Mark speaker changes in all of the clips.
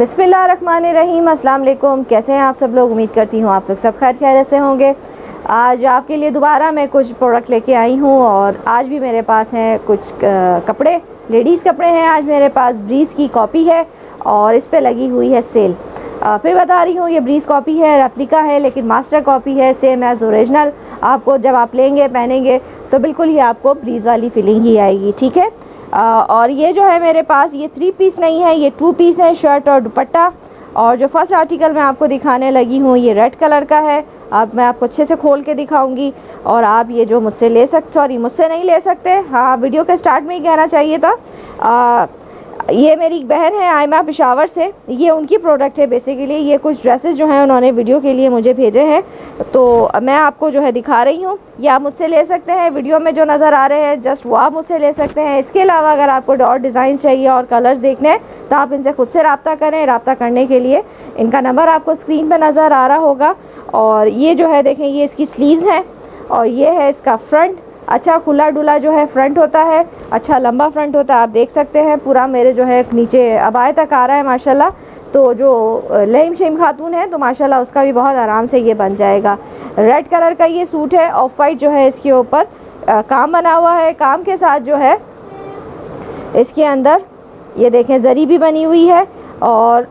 Speaker 1: अस्सलाम वालेकुम कैसे हैं आप सब लोग? उम्मीद करती हूँ आप लोग सब खैर खैर से होंगे। आज आपके लिए दोबारा मैं कुछ प्रोडक्ट लेके आई हूँ और आज भी मेरे पास हैं कुछ कपड़े। लेडीज़ कपड़े हैं आज मेरे पास। ब्रीज़ की कॉपी है और इस पर लगी हुई है सेल आ, फिर बता रही हूँ ये ब्रीज़ कॉपी है रेप्लिका है लेकिन मास्टर कॉपी है सेम एज़ ओरिजिनल आपको जब आप लेंगे पहनेंगे तो बिल्कुल ही आपको ब्रीज़ वाली फीलिंग ही आएगी ठीक है? और ये जो है मेरे पास ये थ्री पीस नहीं है ये टू पीस है शर्ट और दुपट्टा। और जो फ़र्स्ट आर्टिकल मैं आपको दिखाने लगी हूँ ये रेड कलर का है। अब मैं आपको अच्छे से खोल के दिखाऊँगी। और आप ये जो मुझसे ले सकते सॉरी मुझसे नहीं ले सकते। हाँ वीडियो के स्टार्ट में ही कहना चाहिए था। आ, ये मेरी बहन है आयमा पिशावर से। ये उनकी प्रोडक्ट है बेसिकली ये कुछ ड्रेसेस जो हैं उन्होंने वीडियो के लिए मुझे भेजे हैं। तो मैं आपको जो है दिखा रही हूँ। ये आप मुझसे ले सकते हैं वीडियो में जो नज़र आ रहे हैं जस्ट वो आप मुझसे ले सकते हैं। इसके अलावा अगर आपको और डिज़ाइन चाहिए और कलर्स देखने हैं तो आप इनसे खुद से रबता करें, रबता करने के लिए। इनका नंबर आपको स्क्रीन पर नज़र आ रहा होगा। और ये जो है, देखें, ये इसकी स्लीव्स हैं। और ये है इसका फ्रंट अच्छा खुला डुला जो है फ्रंट होता है अच्छा लंबा फ्रंट होता है, आप देख सकते हैं, पूरा मेरे जो है नीचे अबाए तक आ रहा है, माशाल्लाह। तो जो लहीम शहीम खातून है तो माशाल्लाह उसका भी बहुत आराम से ये बन जाएगा। रेड कलर का ये सूट है ऑफ़ वाइट जो है इसके ऊपर। काम बना हुआ है, काम के साथ जो है इसके अंदर, ये देखें, जरी भी बनी हुई है और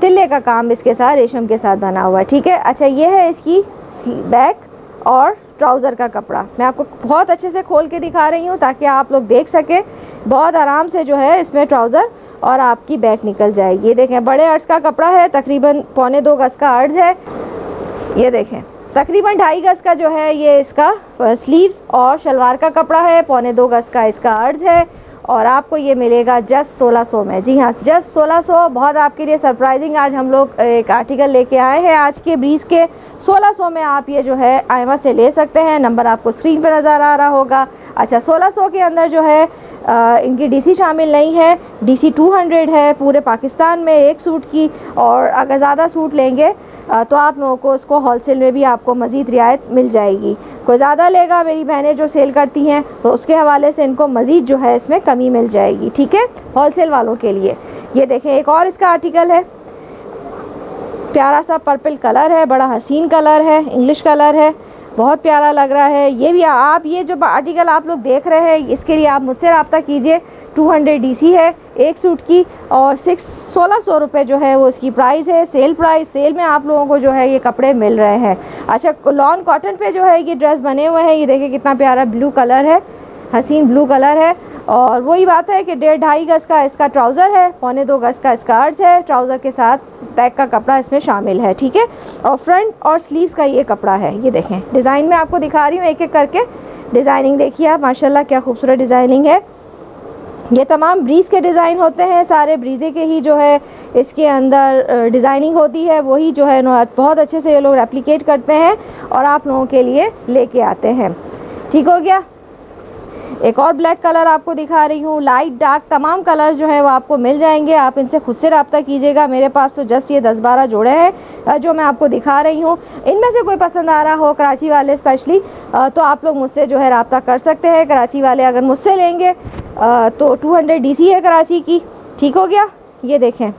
Speaker 1: तिल्ले का काम इसके साथ, रेशम के साथ बना हुआ है, ठीक है? अच्छा ये है इसकी बैक और ट्राउज़र का कपड़ा। मैं आपको बहुत अच्छे से खोल के दिखा रही हूँ ताकि आप लोग देख सकें। बहुत आराम से जो है इसमें ट्राउज़र और आपकी बैक निकल जाए ये देखें, बड़े अर्ज़ का कपड़ा है, तकरीबन पौने दो गज़ का अर्ज़ है। ये देखें, तकरीबन ढाई गज़ का जो है ये इसका स्लीव्स और शलवार का कपड़ा है, पौने दो गज़ का इसका अर्ज़ है। और आपको ये मिलेगा जस्ट 1600 में। जी हाँ जस्ट 1600 बहुत आपके लिए सरप्राइजिंग आज हम लोग एक आर्टिकल लेके आए हैं। आज के ब्रीज के 1600 में आप ये जो है, आयमा से ले सकते हैं। नंबर आपको स्क्रीन पर नज़र आ रहा होगा। अच्छा 1600 के अंदर जो है आ, इनकी डीसी शामिल नहीं है। डीसी 200 है पूरे पाकिस्तान में एक सूट की और अगर ज़्यादा सूट लेंगे आ, तो आप लोगों को उसको होलसेल में भी आपको मज़ीद रियायत मिल जाएगी। कोई ज़्यादा लेगा मेरी बहनें जो सेल करती हैं तो उसके हवाले से इनको मज़ीद जो है इसमें कमी मिल जाएगी ठीक है? होलसेल वालों के लिए। ये देखें एक और इसका आर्टिकल है। प्यारा सा पर्पल कलर है बड़ा हसीन कलर है इंग्लिश कलर है। बहुत प्यारा लग रहा है। ये भी आप ये जो आर्टिकल आप लोग देख रहे हैं, इसके लिए आप मुझसे रबता कीजिए। 200 डीसी है, एक सूट की और सिक्स सोलह सौ रुपये जो है वो इसकी प्राइस है। सेल प्राइस सेल में आप लोगों को जो है ये कपड़े मिल रहे हैं। अच्छा लॉन कॉटन पे जो है ये ड्रेस बने हुए हैं। ये देखिए कितना प्यारा ब्लू कलर है। हसीन ब्लू कलर है। और वही बात है कि डेढ़ ढाई गज़ का इसका ट्राउज़र है, पौने दो गज़ का इसका अर्ज़ है, ट्राउज़र के साथ बैक का कपड़ा इसमें शामिल है, ठीक है? और फ्रंट और स्लीव्स का ये कपड़ा है, ये देखें। डिज़ाइन में आपको दिखा रही हूँ एक एक करके। डिज़ाइनिंग देखिए आप, माशाल्लाह क्या खूबसूरत डिज़ाइनिंग है। ये तमाम ब्रीज के डिज़ाइन होते हैं, सारे ब्रीजे के ही जो है इसके अंदर डिज़ाइनिंग होती है, वही जो है बहुत अच्छे से ये लोग रेप्लिकेट करते हैं और आप लोगों के लिए लेके आते हैं। ठीक हो गया? एक और ब्लैक कलर आपको दिखा रही हूँ लाइट डार्क तमाम कलर जो है वो आपको मिल जाएँगे। आप इनसे खुद से रबता कीजिएगा। मेरे पास तो जस्ट ये दस बारह जोड़े हैं जो मैं आपको दिखा रही हूँ। इनमें से कोई पसंद आ रहा हो कराची वाले स्पेशली तो आप लोग मुझसे जो है रबता कर सकते हैं। कराची वाले अगर मुझसे लेंगे तो टू हंड्रेड है कराची की। ठीक हो गया? ये देखें।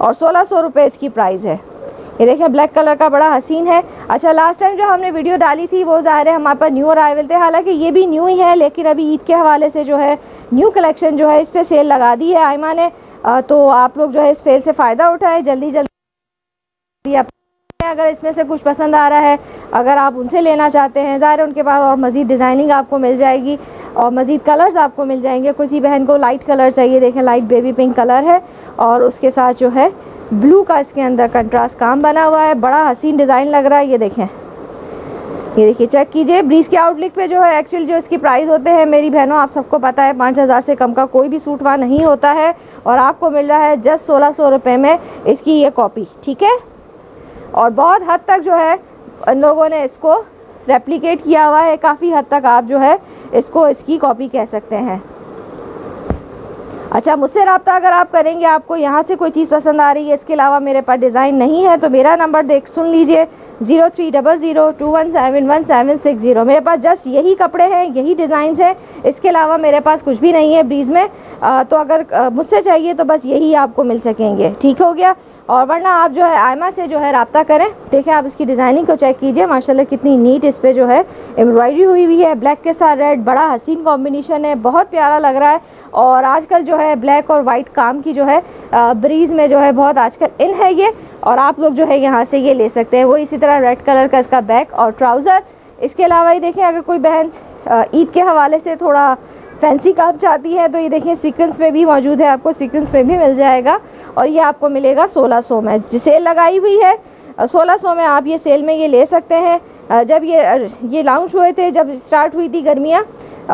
Speaker 1: और सोलह सौ रुपये इसकी प्राइस है। ये देखिए, ब्लैक कलर का बड़ा हसीन है। अच्छा लास्ट टाइम जो हमने वीडियो डाली थी, वो ज़ाहिर है हमारे पास न्यू अराइवल थे। हालाँकि ये भी न्यू ही है, लेकिन अभी ईद के हवाले से जो है न्यू कलेक्शन जो है, इस पर सेल लगा दी है आयमा ने। तो आप लोग जो है, इस सेल से फ़ायदा उठाएँ। जल्दी जल्दी अगर इसमें से कुछ पसंद आ रहा है, अगर आप उनसे लेना चाहते हैं, ज़ाहिर उनके पास और मज़ीद डिज़ाइनिंग आपको मिल जाएगी और मज़ीद कलर्स आपको मिल जाएँगे। किसी बहन को लाइट कलर चाहिए, देखें लाइट बेबी पिंक कलर है और उसके साथ जो है ब्लू का इसके अंदर कंट्रास्ट काम बना हुआ है। बड़ा हसीन डिज़ाइन लग रहा है, ये देखें। ये देखिए चेक कीजिए। ब्रीज के आउटलिक पे जो है एक्चुअल जो इसकी प्राइस होते हैं, मेरी बहनों, आप सबको पता है, पाँच हज़ार से कम का कोई भी सूट वहाँ नहीं होता है और आपको मिल रहा है जस्ट सोलह सौ रुपये में इसकी ये कॉपी ठीक है? और बहुत हद तक जो है लोगों ने इसको रेप्लिकेट किया हुआ है काफ़ी हद तक आप जो है इसको इसकी कॉपी कह सकते हैं। अच्छा मुझसे रबता अगर आप करेंगे आपको यहाँ से कोई चीज़ पसंद आ रही है इसके अलावा मेरे पास डिज़ाइन नहीं है तो मेरा नंबर देख सुन लीजिए zero three double zero two one seven one seven six zero. मेरे पास जस्ट यही कपड़े हैं यही डिज़ाइन हैं इसके अलावा मेरे पास कुछ भी नहीं है ब्रीज़ में। आ, तो अगर मुझसे चाहिए तो बस यही आपको मिल सकेंगे। ठीक हो गया? और वरना आप जो है, आयमा से जो है रबता करें। देखें, आप इसकी डिज़ाइनिंग को चेक कीजिए। माशाल्लाह कितनी नीट इस पर जो है एम्ब्रॉयडरी हुई हुई है। ब्लैक के साथ रेड बड़ा हसीन कॉम्बिनेशन है। बहुत प्यारा लग रहा है। और आजकल जो है ब्लैक और वाइट काम की जो है ब्रीज़ में जो है बहुत आजकल इन है ये। और आप लोग जो है यहाँ से ये ले सकते हैं। वो इसी तरह रेड कलर का इसका बैक और ट्राउज़र इसके अलावा ही देखें, अगर कोई बहन ईद के हवाले से थोड़ा फैंसी काम चाहती है तो ये देखिए सीक्वेंस में भी मौजूद है, आपको सीक्वेंस में भी मिल जाएगा और ये आपको मिलेगा 1600 में। सेल लगाई हुई है 1600 में आप ये सेल में ये ले सकते हैं। जब ये ये लॉन्च हुए थे, जब स्टार्ट हुई थी गर्मियाँ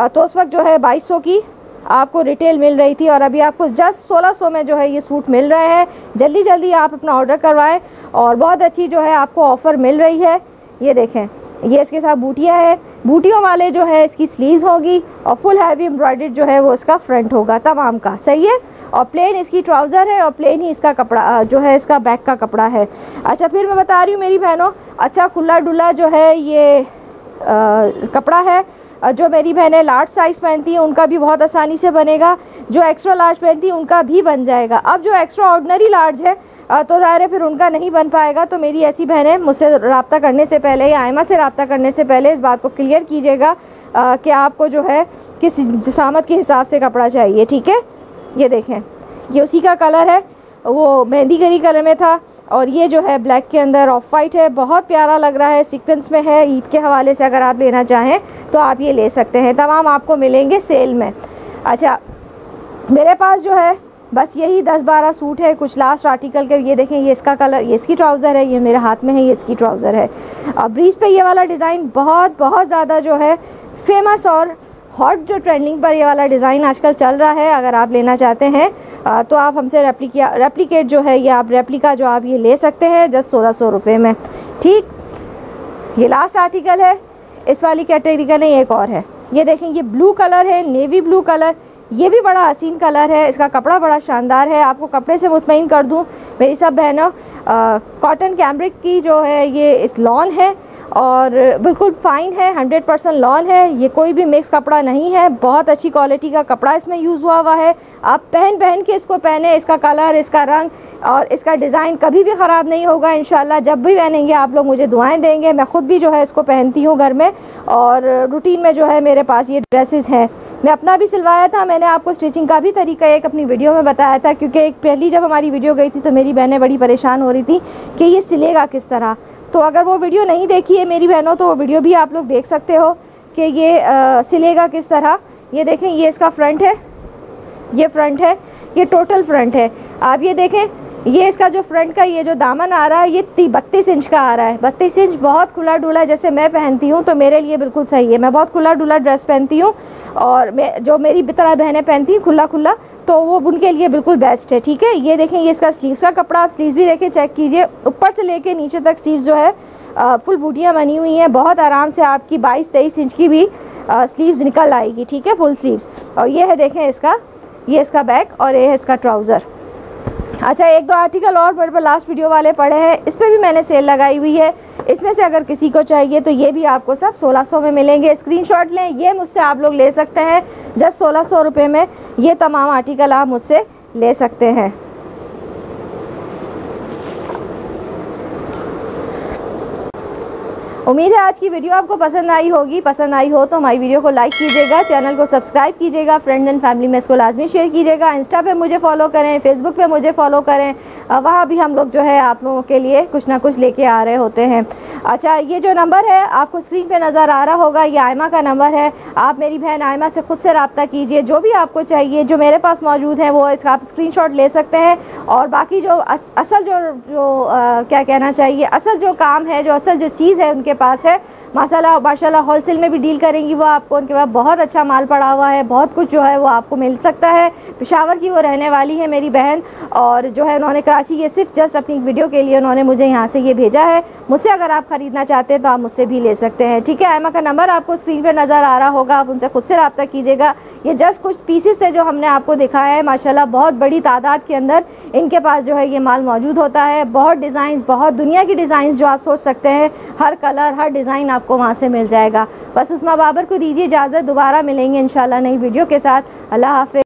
Speaker 1: तो उस वक्त जो है 2200 की आपको रिटेल मिल रही थी और अभी आपको जस्ट सोलह 1600 में जो है ये सूट मिल रहे हैं। जल्दी जल्दी आप अपना ऑर्डर करवाएँ और बहुत अच्छी जो है आपको ऑफ़र मिल रही है। ये देखें, ये इसके साथ बूटियाँ हैं। बूटियों वाले जो है इसकी स्लीव होगी और फुल हैवी एम्ब्रॉयड जो है वो इसका फ्रंट होगा, तमाम का। सही है? और प्लेन इसकी ट्राउज़र है और प्लेन ही इसका कपड़ा जो है इसका बैक का कपड़ा है। अच्छा फिर मैं बता रही हूँ मेरी बहनों अच्छा खुला डुला जो है ये कपड़ा है। जो मेरी बहनें लार्ज साइज़ पहनती हैं, उनका भी बहुत आसानी से बनेगा। जो एक्स्ट्रा लार्ज पहनती हैं, उनका भी बन जाएगा। अब जो एक्स्ट्रा ऑर्डनरी लार्ज है तो ज़ाहिर है फिर उनका नहीं बन पाएगा। तो मेरी ऐसी बहनें मुझसे रबता करने से पहले या आयमा से रबता करने से पहले इस बात को क्लियर कीजिएगा कि आपको जो है किस जसामत के हिसाब से कपड़ा चाहिए, ठीक है? ये देखें। ये उसी का कलर है। वो मेहंदी गरी कलर में था। और ये जो है ब्लैक के अंदर ऑफ़ वाइट है, बहुत प्यारा लग रहा है, सीक्वेंस में है, ईद के हवाले से अगर आप लेना चाहें तो आप ये ले सकते हैं। तमाम आपको मिलेंगे सेल में। अच्छा मेरे पास जो है, बस यही दस बारह सूट है, कुछ लास्ट आर्टिकल के, ये देखें, ये इसका कलर ये इसकी ट्राउज़र है, ये मेरे हाथ में है, ये इसकी ट्राउज़र है। और ब्रीज पे ये वाला डिज़ाइन बहुत बहुत ज़्यादा जो है फ़ेमस और हॉट जो ट्रेंडिंग पर ये वाला डिज़ाइन आजकल चल रहा है, अगर आप लेना चाहते हैं तो आप हमसे रेप्लिका रेप्लिकेट जो है, ये आप रेप्लिका जो आप ये ले सकते हैं जस्ट सोलह सौ रुपये में। ठीक? ये लास्ट आर्टिकल है। इस वाली कैटेगरी का नहीं, एक और है। ये देखें, ये ब्लू कलर है नेवी ब्लू कलर ये भी बड़ा हसीन कलर है। इसका कपड़ा बड़ा शानदार है। आपको कपड़े से मुतमिन कर दूँ। मेरी सब बहनों कॉटन कैमरिक की जो है, ये इस लॉन है। और बिल्कुल फ़ाइन है हंड्रेड परसेंट लॉन है, ये कोई भी मिक्स कपड़ा नहीं है, बहुत अच्छी क्वालिटी का कपड़ा इसमें यूज़ हुआ हुआ है। आप पहन पहन के इसको पहने, इसका कलर इसका रंग और इसका डिज़ाइन कभी भी ख़राब नहीं होगा इन जब भी पहनेंगे, आप लोग मुझे दुआएँ देंगे। मैं ख़ुद भी जो है इसको पहनती हूँ घर में और रूटीन में जो है मेरे पास ये ड्रेसेस हैं। मैं अपना भी सिलवाया था मैंने आपको स्टिचिंग का भी तरीका एक अपनी वीडियो में बताया था क्योंकि एक पहली जब हमारी वीडियो गई थी तो मेरी बहनें बड़ी परेशान हो रही थी कि ये सिलेगा किस तरह। तो अगर वो वीडियो नहीं देखी है मेरी बहनों तो वो वीडियो भी आप लोग देख सकते हो कि ये आ, सिलेगा किस तरह। ये देखें ये इसका फ्रंट है ये फ्रंट है ये टोटल फ्रंट है। आप ये देखें ये इसका जो फ्रंट का ये जो दामन आ रहा है, ये बत्तीस इंच का आ रहा है। बत्तीस इंच बहुत खुला डुला जैसे मैं पहनती हूँ तो मेरे लिए बिल्कुल सही है। मैं बहुत खुला डुला ड्रेस पहनती हूँ और मैं जो मेरी तरह बहनें पहनती हैं खुला खुला तो वो उनके लिए बिल्कुल बेस्ट है, ठीक है? ये देखें, ये इसका स्लीव्स का कपड़ा, आप स्लीव्स भी देखें चेक कीजिए। ऊपर से लेके नीचे तक स्लीव्स जो है फुल बूटियाँ बनी हुई हैं। बहुत आराम से आपकी बाईस तेईस इंच की भी स्लीव्स निकल आएगी, ठीक है? फुल स्लीव्स और ये है, देखें इसका, ये इसका बैक और ये है इसका ट्राउज़र अच्छा एक दो आर्टिकल और पर लास्ट वीडियो वाले पड़े हैं, इस पर भी मैंने सेल लगाई हुई है। इसमें से अगर किसी को चाहिए तो ये भी आपको सब 1600 में मिलेंगे। स्क्रीनशॉट लें, ये मुझसे आप लोग ले सकते हैं। जस्ट सोलह सौ में ये तमाम आर्टिकल आप मुझसे ले सकते हैं। उम्मीद है आज की वीडियो आपको पसंद आई होगी। पसंद आई हो तो हमारी वीडियो को लाइक कीजिएगा चैनल को सब्सक्राइब कीजिएगा फ्रेंड एंड फैमिली में इसको लाजमी शेयर कीजिएगा। इंस्टा पे मुझे फॉलो करें फेसबुक पे मुझे फॉलो करें। वहाँ भी हम लोग जो है आप लोगों के लिए कुछ ना कुछ लेके आ रहे होते हैं। अच्छा ये जो नंबर है, आपको स्क्रीन पर नज़र आ रहा होगा, ये आयमा का नंबर है। आप मेरी बहन आयमा से खुद से रबता कीजिए। जो भी आपको चाहिए, जो मेरे पास मौजूद है, वो इसका आप स्क्रीन ले सकते हैं। और बाकी जो असल जो जो क्या कहना चाहिए, असल जो काम है, जो असल जो चीज़ है, उनके उनके पास है। माशाल्लाह माशाल्लाह होलसेल में भी डील करेंगी वो आपको। उनके पास बहुत अच्छा माल पड़ा हुआ है, बहुत कुछ जो है वो आपको मिल सकता है। पिशावर की वो रहने वाली है मेरी बहन और जो है उन्होंने कराची ये सिर्फ़ जस्ट अपनी वीडियो के लिए उन्होंने मुझे यहाँ से ये भेजा है। मुझसे अगर आप ख़रीदना चाहते हैं तो आप मुझसे भी ले सकते हैं, ठीक है? आयमा का नंबर आपको स्क्रीन पर नज़र आ रहा होगा, आप उनसे खुद से रबता कीजिएगा। ये जस्ट कुछ पीसीस थे जो हमने आपको दिखाया है। माशाला बहुत बड़ी तादाद के अंदर इनके पास जो है ये माल मौजूद होता है। बहुत डिज़ाइन बहुत दुनिया की डिज़ाइन जो आप सोच सकते हैं। हर कलर हर डिज़ाइन आपको वहाँ से मिल जाएगा। बस उस्मा बाबर को दीजिए इजाज़त दोबारा मिलेंगे इन नई वीडियो के साथ। अल्लाह हाफि